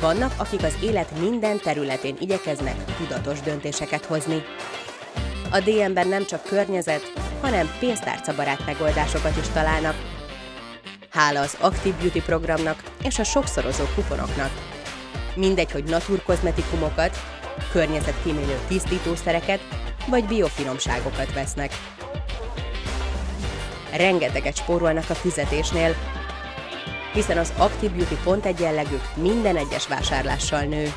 Vannak, akik az élet minden területén igyekeznek tudatos döntéseket hozni. A DM-ben nem csak környezet, hanem pénztárcabarát megoldásokat is találnak. Hála az Active Beauty programnak és a sokszorozó kuponoknak. Mindegy, hogy naturkozmetikumokat, környezetkímélő tisztítószereket vagy biofinomságokat vesznek. Rengeteget spórolnak a fizetésnél, hiszen az Active Beauty pont egyenlegük minden egyes vásárlással nő.